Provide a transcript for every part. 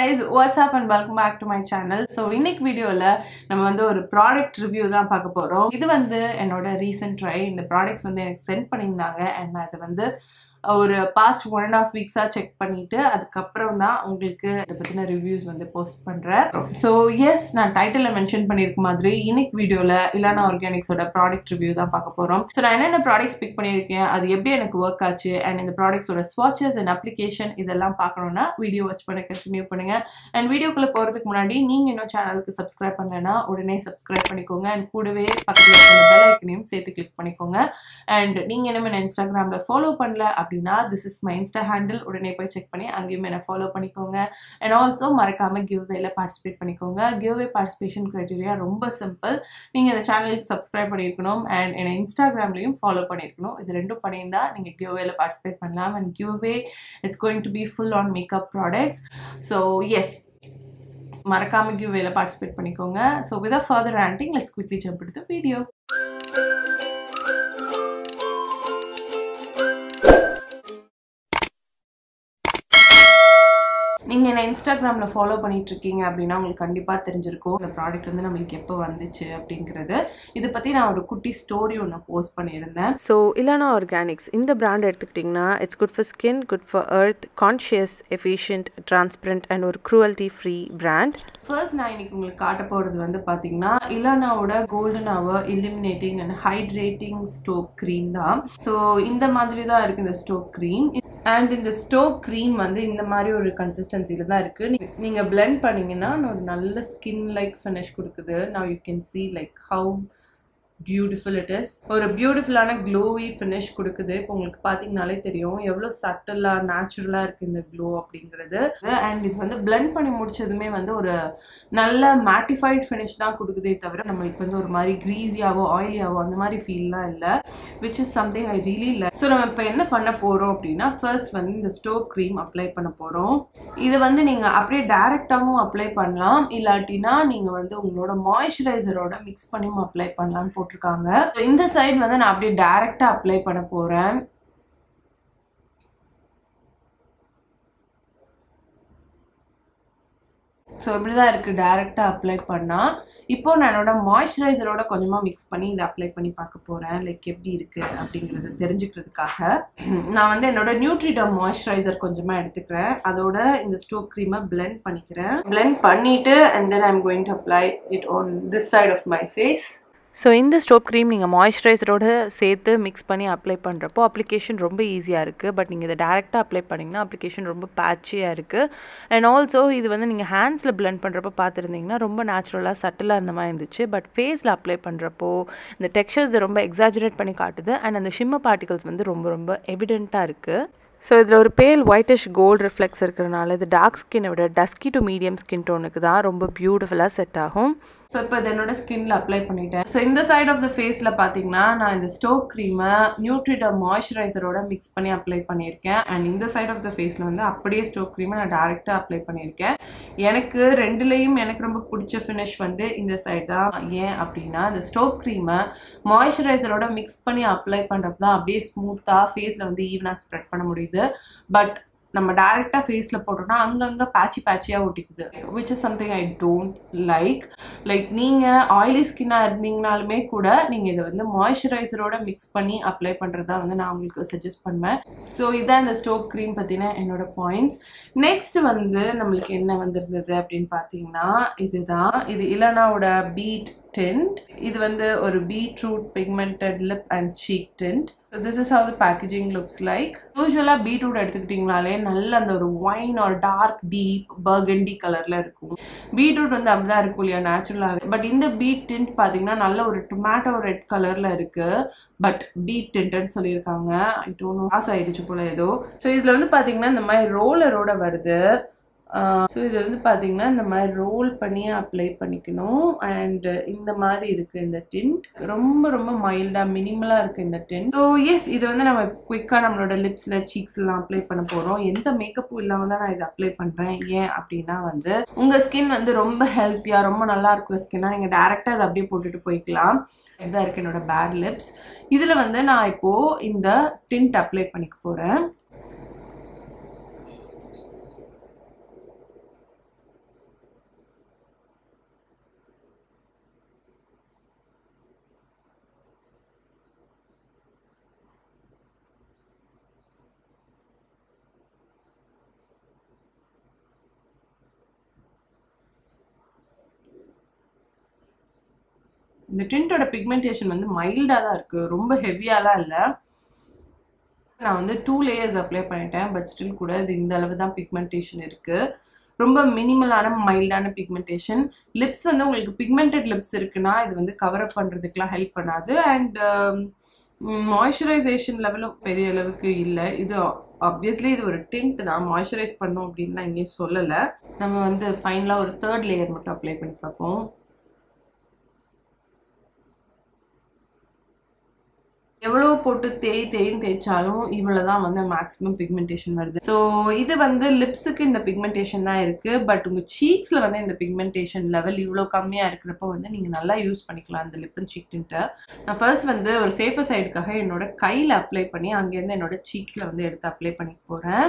Guys what's up and welcome back to my channel so இன்னைக்கு வீடியோவில் நம்ம வந்து ஒரு ப்ராடக்ட் ரிவ்யூ தான் பார்க்க போகிறோம் இது வந்து என்னோட ரீசன்ட் ட்ரை இந்த ப்ராடக்ட்ஸ் வந்து எனக்கு சென்ட் பண்ணியிருந்தாங்க. அண்ட் நான் அதை வந்து ஒரு பாஸ்ட் ஒன் அண்ட் ஆஃப் வீக்ஸாக செக் பண்ணிட்டு அதுக்கப்புறம் தான் உங்களுக்கு இதை பற்றின ரிவ்யூஸ் வந்து போஸ்ட் பண்ணுறேன் ஸோ எஸ் நான் டைட்டிலில் மென்ஷன் பண்ணியிருக்க மாதிரி இன்னைக்கு வீடியோவில் இல்லைனா ஆர்கானிக்ஸோட ப்ராடக்ட் ரிவ்யூ தான் பார்க்க போகிறோம் ஸோ நான் என்னென்ன ப்ராடக்ட்ஸ் பிக் பண்ணியிருக்கேன் அது எப்படி எனக்கு ஒர்க் ஆச்சு அண்ட் இந்த ப்ராடக்ட்ஸோட ஸ்வாட்சஸ் அண்ட் அப்ளிகேஷன் இதெல்லாம் பார்க்கணுன்னா வீடியோ வாட்ச் பண்ண கண்டினியூ பண்ணுங்க. அண்ட் வீடியோக்குள்ளே போகிறதுக்கு முன்னாடி நீங்கள் இன்னும் சேனலுக்கு சப்ஸ்கிரைப் பண்ணலைன்னா உடனே சப்ஸ்கிரைப் பண்ணிக்கோங்க. அண்ட் கூடவே பக்கத்தில் பெல் ஐக்கனையும் சேர்த்து கிளிக் பண்ணிக்கோங்க. அண்ட் நீங்கள் என்ன என்ன இன்ஸ்டாகிராமில் ஃபாலோ பண்ணல அப்படின்னா this is my insta handle உடனே போய் செக் பண்ணி அங்கேயும் என்ன ஃபாலோ பண்ணிக்கோங்க. அண்ட் ஆல்சோ மறக்காமல் கிவ்வேல பார்ட்டிசிபேட் பண்ணிக்கோங்க. கிவ்வே பார்ட்டிசிபேஷன் க்ரைட்டீரியா ரொம்ப சிம்பிள் நீங்கள் இந்த சேனலுக்கு சப்ஸ்கிரைப் பண்ணியிருக்கணும் அண்ட் என்னை இன்ஸ்டாகிராம்லையும் ஃபாலோ பண்ணியிருக்கணும். இது ரெண்டும் பண்ணியிருந்தா நீங்கள் கிவ்வேல பார்ட்டிசிபேட் பண்ணலாம். And giveaway it's going to be full on makeup products so yes மறக்காம கிவ்வேல பார்ட்டிசிபேட் பண்ணிக்கோங்க. So with further ranting let's quickly jump எடுத்து வீடியோ நீங்கள் என்ன இன்ஸ்டாகிராமில் ஃபாலோ பண்ணிட்டு இருக்கீங்க அப்படின்னா உங்களுக்கு கண்டிப்பாக தெரிஞ்சிருக்கும். இந்த ப்ராடக்ட் வந்து நம்மளுக்கு எப்போ வந்துச்சு அப்படிங்கிறது. இதை பற்றி நான் ஒரு குட்டி ஸ்டோரி ஒன்று போஸ்ட் பண்ணியிருந்தேன். ஸோ இலானா ஆர்கானிக்ஸ் இந்த பிராண்ட் எடுத்துக்கிட்டிங்கன்னா it's good for skin good for earth conscious efficient transparent and ஒரு க்ரூவல்ட்டி ஃப்ரீ பிராண்ட் ஃபர்ஸ்ட் நான் இன்னைக்கு உங்களுக்கு காட்ட போகிறது வந்து பார்த்தீங்கன்னா இலானாவோட golden hour illuminating and hydrating stick cream தான். ஸோ இந்த மாதிரி தான் இருக்குது இந்த ஸ்டோக் க்ரீம் அண்ட் இந்த ஸ்டோக் க்ரீம் வந்து இந்த மாதிரி ஒரு கன்சிஸ்டன்சியில் தான் இருக்குது நீங்கள் பிளெண்ட் பண்ணீங்கன்னா ஒரு நல்ல ஸ்கின் லைக் ஃபினிஷ் கொடுக்குது. நான் you can see like how beautiful it is ஒரு பியூட்டிஃபுல்லான க்ளோவி ஃபினிஷ் கொடுக்குது. இப்போ உங்களுக்கு பார்த்தீங்கனாலே தெரியும். எவ்வளோ சட்டலாக நேச்சுரலாக இருக்குது இந்த க்ளோ அப்படிங்கிறது. அண்ட் இது வந்து பிளெண்ட் பண்ணி முடிச்சதுமே வந்து ஒரு நல்ல மேட்டிஃபைட் ஃபினிஷ் தான் கொடுக்குதே தவிர நம்மளுக்கு வந்து ஒரு மாதிரி க்ரீஸியாவோ ஆயிலியாவோ அந்த மாதிரி ஃபீல்லாம் இல்லை. Which is something I really இல்லை ஸோ நம்ம இப்போ என்ன பண்ண போகிறோம் அப்படின்னா ஃபர்ஸ்ட் வந்து இந்த ஸ்டோவ் க்ரீம் அப்ளை பண்ண போகிறோம் இது வந்து நீங்கள் அப்படியே டேரெக்டாகவும் அப்ளை பண்ணலாம். இல்லாட்டினா நீங்கள் வந்து உங்களோட மாய்ஸ்சரைசரோட மிக்ஸ் பண்ணியும் அப்ளை பண்ணலாம்னு போட்டிருக்காங்க. இந்த சைடு வந்து நான் அப்படியே டைரக்டா அப்ளை பண்ண போறேன். ஸோ இப்படி தான் இருக்குது டேரெக்டாக அப்ளை பண்ணால் இப்போ நான் என்னோட மாய்ஸ்சரைசரோட கொஞ்சமாக மிக்ஸ் பண்ணி இதை அப்ளை பண்ணி பார்க்க போகிறேன் லைக் எப்படி இருக்குது அப்படிங்கிறத தெரிஞ்சுக்கிறதுக்காக. நான் வந்து என்னோட நியூட்ரிடம் மாய்ஸ்சரைசர் கொஞ்சமாக எடுத்துக்கிறேன். அதோட இந்த ஸ்டோக் க்ரீமை பிளெண்ட் பண்ணிக்கிறேன். பிளெண்ட் பண்ணிவிட்டு and then I'm going to apply it on this side of my face so இந்த ஸ்டோப் க்ரீம் நீங்கள் மாய்ஸ்சரைசரோடு சேர்த்து மிக்ஸ் பண்ணி அப்ளை பண்ணுறப்போ அப்ளிகேஷன் ரொம்ப ஈஸியாக இருக்குது பட் நீங்கள் இதை டேரெக்டாக அப்ளை பண்ணிங்கன்னா அப்ளிகேஷன் ரொம்ப பேட்சியாக இருக்குது அண்ட் ஆல்சோ இது வந்து நீங்கள் ஹேண்ட்ஸில் பிளெண்ட் பண்ணுறப்போ பார்த்துருந்தீங்கன்னா ரொம்ப நேச்சுரலாக சட்டிலாக அந்த மாதிரி இருந்துச்சு. பட் ஃபேஸில் அப்ளை பண்ணுறப்போ இந்த டெக்ஸ்சர்ஸ் ரொம்ப எக்ஸாஜரேட் பண்ணி காட்டுது. அண்ட் அந்த ஷிம்மர் பார்ட்டிகல்ஸ் வந்து ரொம்ப ரொம்ப எவிடெண்ட்டாக இருக்குது ஸோ இதில் ஒரு பேல் ஒயிட்டிஷ் கோல்டு ரிஃப்ளெக்ஸ் இருக்கிறனால இது டார்க் ஸ்கின்னை விட டஸ்கி டு மீடியம் ஸ்கின் டோனுக்கு தான் ரொம்ப பியூட்டிஃபுல்லாக செட் ஆகும். ஸோ இப்போ இது என்னோட ஸ்கின்ல அப்ளை பண்ணிட்டேன். ஸோ இந்த சைட் ஆஃப் த ஃபேஸில் பார்த்தீங்கன்னா நான் இந்த ஸ்டோக் க்ரீமை நியூட்ரிட மாய்ஸ்சரைசரோட மிக்ஸ் பண்ணி அப்ளை பண்ணியிருக்கேன். அண்ட் இந்த சைட் ஆஃப் த ஃபேஸில் வந்து அப்படியே ஸ்டோக் க்ரீமை நான் டேரெக்டாக அப்ளை பண்ணியிருக்கேன். எனக்கு ரெண்டுலேயும் எனக்கு ரொம்ப பிடிச்ச ஃபினிஷ் வந்து இந்த சைடு தான். ஏன் அப்படின்னா இந்த ஸ்டோக் க்ரீமை மாய்ஸ்சரைசரோட மிக்ஸ் பண்ணி அப்ளை பண்ணுறப்ப தான் அப்படியே ஸ்மூத்தாக ஃபேஸில் வந்து ஈவனாக ஸ்ப்ரெட் பண்ண முடியுது. பட் நம்ம டைரெக்டாக ஃபேஸில் போட்டோம்னா அங்கங்கே பேட்சி பேட்சியாக ஒட்டிக்குது. Which is something I don't like like நீங்கள் ஆயிலி ஸ்கின்னாக இருந்தீங்கனாலுமே கூட நீங்கள் இதை வந்து மாய்ஸ்சரைசரோட மிக்ஸ் பண்ணி அப்ளை பண்ணுறதா வந்து நான் உங்களுக்கு சஜஸ்ட் பண்ணுவேன். ஸோ இதான் இந்த ஸ்டோக் க்ரீம் பற்றின என்னோட பாயிண்ட்ஸ் நெக்ஸ்ட் வந்து நம்மளுக்கு என்ன வந்திருந்தது அப்படின்னு பார்த்தீங்கன்னா இதுதான். இது இலனாவோட பீட் டென்ட் இது வந்து ஒரு beetroot pigmented lip and cheek tint so this is how the packaging looks like யூஸ்வலாக பீட்ரூட் எடுத்துக்கிட்டிங்கனாலே நல்ல அந்த ஒரு ஒயின் ஒரு டார்க் டீப் பர்கண்டி கலரில் இருக்கும். பீட்ரூட் வந்து அப்படிதான் இருக்கும் இல்லையா? நேச்சுரலாகவே பட் இந்த பீட் டென்ட் பார்த்தீங்கன்னா நல்ல ஒரு டொமேட்டோ ரெட் கலரில் இருக்குது பட் பீட் டென்ட்னு சொல்லியிருக்காங்க. ஐ டோன் பாஸ் ஆயிடுச்சு போல ஏதோ. ஸோ இதில் வந்து பார்த்தீங்கன்னா இந்த மாதிரி ரோலரோட வருது. ஸோ இது வந்து பார்த்தீங்கன்னா இந்த மாதிரி ரோல் பண்ணி அப்ளை பண்ணிக்கணும். அண்ட் இந்த மாதிரி இருக்குது இந்த டிண்ட் ரொம்ப ரொம்ப மைல்டாக மினிமலாக இருக்குது இந்த டிண்ட் ஸோ எஸ் இதை வந்து நம்ம குயிக்காக நம்மளோட லிப்ஸில் சீக்ஸ்லாம் அப்ளை பண்ண போகிறோம் எந்த மேக்கப்பும் இல்லாமல் தான் நான் இதை அப்ளை பண்ணுறேன் ஏன் அப்படின்னா வந்து உங்கள் ஸ்கின் வந்து ரொம்ப ஹெல்த்தியாக ரொம்ப நல்லா இருக்கிற ஸ்கின்னா நீங்கள் டேரெக்டாக அதை அப்படியே போட்டுட்டு போய்க்கலாம். இதுதான் இருக்குது என்னோட பேட் லிப்ஸ் இதில் வந்து நான் இப்போது இந்த டிண்ட் அப்ளை பண்ணிக்க போகிறேன் இந்த டிண்டோட பிக்மெண்டேஷன் வந்து மைல்டாக தான் இருக்குது ரொம்ப ஹெவியாலாம் இல்லை. நான் வந்து டூ லேயர்ஸ் அப்ளை பண்ணிட்டேன் பட் ஸ்டில் கூட இது இந்த அளவு தான் பிக்மெண்டேஷன் இருக்குது ரொம்ப மினிமலான மைல்டான பிக்மெண்டேஷன் லிப்ஸ் வந்து உங்களுக்கு பிக்மெண்டட் லிப்ஸ் இருக்குன்னா இது வந்து கவர் அப் பண்ணுறதுக்குலாம் ஹெல்ப் பண்ணாது. அண்ட் மாய்ஸ்சரைசேஷன் லெவலும் பெரிய அளவுக்கு இல்லை. இது ஆப்வியஸ்லி இது ஒரு டிண்ட் தான். மாய்ஸ்சரைஸ் பண்ணோம் அப்படின்லாம் இங்கேயும் சொல்லலை. நம்ம வந்து ஃபைனலாக ஒரு தேர்ட் லேயர் மட்டும் அப்ளை பண்ணி பார்ப்போம். எவ்வளோ போட்டு தேய் தேய்ன்னு தேய்ச்சாலும் இவ்வளோ தான் வந்து மேக்ஸிமம் பிக்மெண்டேஷன் வருது. ஸோ இது வந்து லிப்ஸுக்கு இந்த பிக்மெண்டேஷன் தான் இருக்குது பட் உங்கள் சீக்ஸில் வந்து இந்த பிக்மெண்டேஷன் லெவல் இவ்வளோ கம்மியாக இருக்கிறப்போ வந்து நீங்கள் நல்லா யூஸ் பண்ணிக்கலாம் அந்த லிப் அண்ட் சீக்டின்ட்டு நான் ஃபர்ஸ்ட் வந்து ஒரு சேஃபர் சைடுக்காக என்னோட கையில் அப்ளை பண்ணி அங்கேருந்து என்னோட சீக்ஸில் வந்து எடுத்து அப்ளை பண்ணி போகிறேன்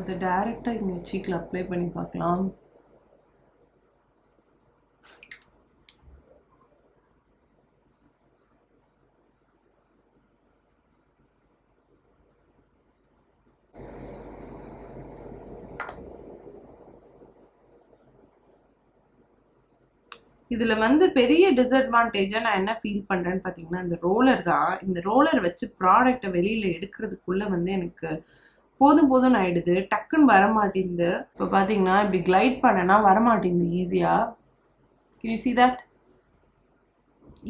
இதை டேரெக்டாக இங்கே சீக்கில் அப்ளை பண்ணி பார்க்கலாம். இதில் வந்து பெரிய டிஸ்அட்வான்டேஜாக நான் என்ன ஃபீல் பண்ணுறேன்னு பார்த்தீங்கன்னா இந்த ரோலர் தான். இந்த ரோலர் வச்சு ப்ராடக்டை வெளியில் எடுக்கிறதுக்குள்ளே வந்து எனக்கு போதும் போதும் ஆயிடுது. டக்குன்னு வரமாட்டேங்குது. இப்போ பார்த்தீங்கன்னா இப்படி கிளைட் பண்ணனா வரமாட்டேங்குது ஈஸியாக யூ சி தட்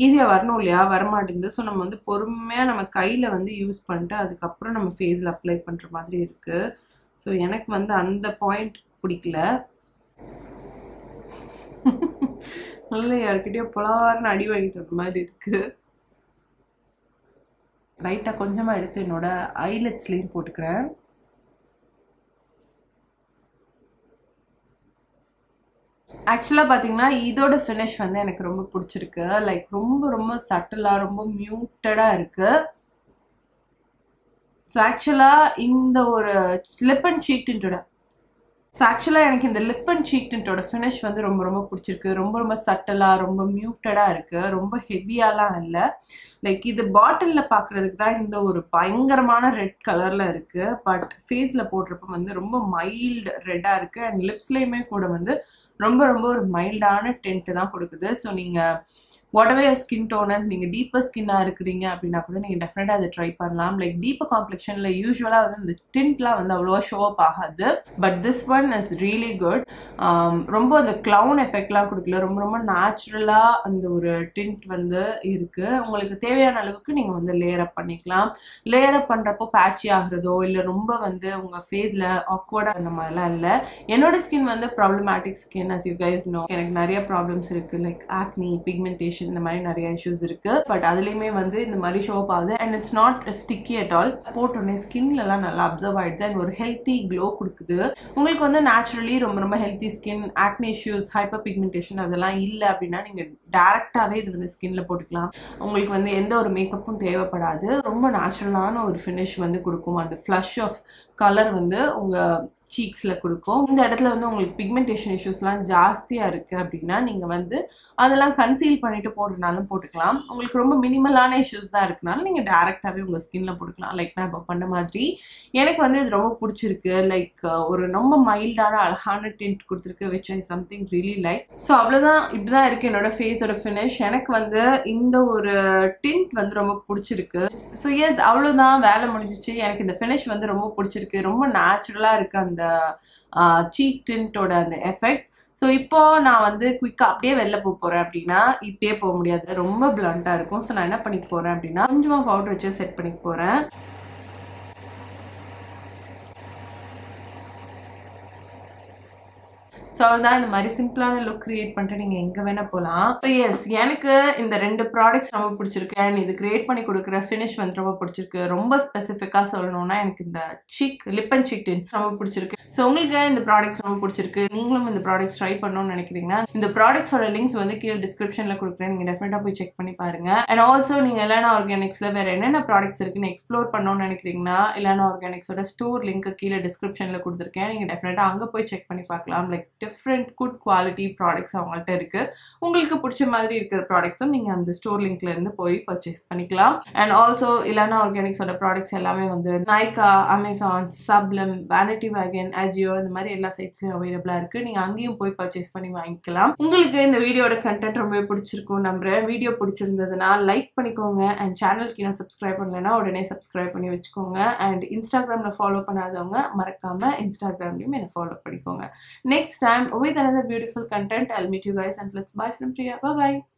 ஈஸியாக வரணும் இல்லையா? வரமாட்டேங்குது. ஸோ நம்ம வந்து பொறுமையாக நம்ம கையில் வந்து யூஸ் பண்ணிட்டு அதுக்கப்புறம் நம்ம ஃபேஸில் அப்ளை பண்ணுற மாதிரி இருக்குது ஸோ எனக்கு வந்து அந்த பாயிண்ட் பிடிக்கல. நல்ல யார்கிட்டயோ பொலார்னு அடி வாங்கிட்டு வந்த மாதிரி இருக்கு. லைட்டாக கொஞ்சமாக எடுத்து என்னோட ஐலட்ஸ்லேயும் போட்டுக்கிறேன். ஆக்சுவலாக பார்த்தீங்கன்னா இதோட ஃபினிஷ் வந்து எனக்கு ரொம்ப பிடிச்சிருக்கு. லைக் ரொம்ப ரொம்ப சட்டிலாக ரொம்ப மியூட்டடாக இருக்குது ஸோ ஆக்சுவலாக இந்த ஒரு ஸ்லிப் அண்ட் ஷீட்டுன்றோட ஸோ ஆக்சுவலாக எனக்கு இந்த லிப் அண்ட் சீக் டென்ட்டோட ஃபினிஷ் வந்து ரொம்ப ரொம்ப பிடிச்சிருக்கு. ரொம்ப ரொம்ப சட்டலாக ரொம்ப மியூட்டடாக இருக்குது ரொம்ப ஹெவியாலாம் இல்லை. லைக் இது பாட்டிலில் பார்க்குறதுக்கு தான் இந்த ஒரு பயங்கரமான ரெட் கலரில் இருக்குது பட் ஃபேஸில் போடுறப்ப வந்து ரொம்ப மைல்டு ரெட்டாக இருக்குது அண்ட் லிப்ஸ்லேயுமே கூட வந்து ரொம்ப ரொம்ப ஒரு மைல்டான டென்ட்டு தான் கொடுக்குது. ஸோ நீங்கள் வாட்டவே ஸ்கின் டோனர்ஸ் நீங்கள் டீப்பர் ஸ்கின்னாக இருக்கிறீங்க அப்படின்னா கூட நீங்கள் டெஃபினட்டாக அதை ட்ரை பண்ணலாம். லைக் டீப்பர் காம்ப்ளெக்ஷனில் யூஸ்வலாக வந்து இந்த டிண்ட்லாம் வந்து அவ்வளோவா ஷோ அப் ஆகாது. But this one is really good ரொம்ப அந்த க்ளவுன் எஃபெக்ட்லாம் கொடுக்கல. ரொம்ப ரொம்ப நேச்சுரலாக அந்த ஒரு டிண்ட் வந்து இருக்குது உங்களுக்கு தேவையான அளவுக்கு நீங்கள் வந்து லேயர் அப் பண்ணிக்கலாம். லேயர் அப் பண்ணுறப்போ பேட்சி ஆகிறதோ இல்லை ரொம்ப வந்து உங்கள் ஃபேஸில் ஆக்வர்டாக அந்த மாதிரிலாம் இல்லை. என்னோட ஸ்கின் வந்து problematic skin as you guys know எனக்கு நிறைய ப்ராப்ளம்ஸ் இருக்குது லைக் ஆக்னி பிக்மெண்டேஷன் இந்த மாதிரி நிறைய இஷ்யூஸ் இருக்கு. பட் அதுலேயுமே வந்து இந்த மாதிரி ஷோப் ஆகுது. And it's not sticky at all போட்டோடனே ஸ்கின்லலாம் நல்லா அப்சர்வ் ஆயிடுது. அண்ட் ஒரு ஹெல்த்தி க்ளோ கொடுக்குது. உங்களுக்கு வந்து நேச்சுரலி ரொம்ப ரொம்ப healthy skin acne issues hyper pigmentation அதெல்லாம் இல்லை அப்படின்னா நீங்கள் டேரெக்டாகவே இது வந்து ஸ்கின்ல போட்டுக்கலாம். உங்களுக்கு வந்து எந்த ஒரு மேக்கப்பும் தேவைப்படாது. ரொம்ப நேச்சுரலான ஒரு ஃபினிஷ் வந்து கொடுக்கும். அந்த ஃப்ளஷ் ஆஃப் கலர் வந்து உங்கள் சீக்ஸில் கொடுக்கும். இந்த இடத்துல வந்து உங்களுக்கு பிக்மெண்டேஷன் இஷ்யூஸ்லாம் ஜாஸ்தியாக இருக்குது அப்படின்னா நீங்கள் வந்து அதெல்லாம் கன்சீல் பண்ணிவிட்டு போடுறனாலும் போட்டுக்கலாம். உங்களுக்கு ரொம்ப மினிமலான இஷ்யூஸ் தான் இருக்குனாலும் நீங்கள் டேரெக்டாகவே உங்கள் ஸ்கின்ல போட்டுக்கலாம். லைக் நான் இப்போ பண்ண மாதிரி எனக்கு வந்து இது ரொம்ப பிடிச்சிருக்கு. லைக் ஒரு ரொம்ப மைல்டான அழகான டிண்ட் கொடுத்துருக்கு which I something really like so அவ்வளோதான் இப்படி தான் இருக்குது என்னோட ஃபேஸோட ஃபினிஷ் எனக்கு வந்து இந்த ஒரு டிண்ட் வந்து ரொம்ப பிடிச்சிருக்கு. ஸோ எஸ் அவ்வளோதான் வேலை முடிஞ்சிச்சு. எனக்கு இந்த ஃபினிஷ் வந்து ரொம்ப பிடிச்சிருக்கு. ரொம்ப நேச்சுரலாக இருக்குது அந்த சீக் டின்ட்டோட அந்த எஃபெக்ட் ஸோ இப்போ நான் வந்து குயிக்காக அப்படியே வெளில போக போகிறேன் அப்படின்னா இப்பயே போக முடியாது. ரொம்ப பிளண்ட்டாக இருக்கும். ஸோ நான் என்ன பண்ணிக்க போகிறேன் அப்படின்னா கொஞ்சமாக பவுடர் வச்சு செட் பண்ணிக்க போகிறேன் ஸோ தான் இந்த மாதிரி சிம்பிளான லுக் கிரியேட் பண்ணிட்டு நீங்கள் எங்கே வேணால் போகலாம் ஸோ எஸ் எனக்கு இந்த ரெண்டு ப்ராடக்ட்ஸ் ரொம்ப பிடிச்சிருக்கு. அண்ட் இது கிரியேட் பண்ணி கொடுக்குற ஃபினிஷ் வந்து ரொம்ப பிடிச்சிருக்கு. ரொம்ப ஸ்பெசிஃபிக்காக சொல்லணும்னா எனக்கு இந்த cheek lip and cheek tint ரொம்ப பிடிச்சிருக்கு. ஸோ உங்களுக்கு இந்த ப்ராடக்ட்ஸ் ரொம்ப பிடிச்சிருக்கு. நீங்களும் இந்த ப்ராடக்ட்ஸ் ட்ரை பண்ணணும்னு நினைக்கிறீங்கன்னா இந்த ப்ராடக்ட்ஸோட லிங்க்ஸ் வந்து கீழே டிஸ்கிரிப்ஷனில் கொடுக்குறேன். நீங்கள் டெஃபினட்டாக போய் செக் பண்ணி பாருங்க. அண்ட் ஆல்சோ நீங்கள் இல்லைனா ஆர்கானிக்ஸில் வேறு என்னென்ன ப்ராடக்ட்ஸ் இருக்குன்னு எக்ஸ்ப்ளோர் பண்ணணும்னு நினைக்கிறீங்கன்னா இல்லைனா ஆர்கானிக்ஸோட ஸ்டோர் லிங்க் கீழே டிஸ்கிரிப்ஷனில் கொடுத்துருக்கேன். நீங்கள் டெஃபினட்டாக அங்கே போய் செக் பண்ணி பார்க்கலாம். Like different good quality products அவங்கள்ட்ட இருக்கு. உங்களுக்கு பிடிச்ச மாதிரி இருக்கிற ப்ராடக்ட்ஸும் நீங்கள் அந்த ஸ்டோர் லிங்க்ல இருந்து போய் பர்ச்சேஸ் பண்ணிக்கலாம். அண்ட் ஆல்சோ இலானா ஆர்கானிக்ஸோட ப்ராடக்ட்ஸ் எல்லாமே வந்து நைகா அமேசான் சப்லம் வேனிட்டி வேகன் அஜியோ இந்த மாதிரி எல்லா சைட்ஸ்லையும் அவைலபிளாக இருக்கு. நீங்கள் அங்கேயும் போய் பர்ச்சேஸ் பண்ணி வாங்கிக்கலாம். உங்களுக்கு இந்த வீடியோட கண்டென்ட் ரொம்பவே பிடிச்சிருக்கும் நம்புறேன். வீடியோ பிடிச்சிருந்ததுன்னா லைக் பண்ணிக்கோங்க. அண்ட் சேனலுக்கு இன்னும் சப்ஸ்கிரைப் பண்ணலைன்னா உடனே சப்ஸ்கிரைப் பண்ணி வச்சுக்கோங்க. அண்ட் இன்ஸ்டாகிராமில் ஃபாலோ பண்ணாதவங்க மறக்காம இன்ஸ்டாகிராம்லையும் என்னை ஃபாலோ பண்ணிக்கோங்க. Next time with another beautiful content. I'll meet you guys and let's bye from priya. Bye bye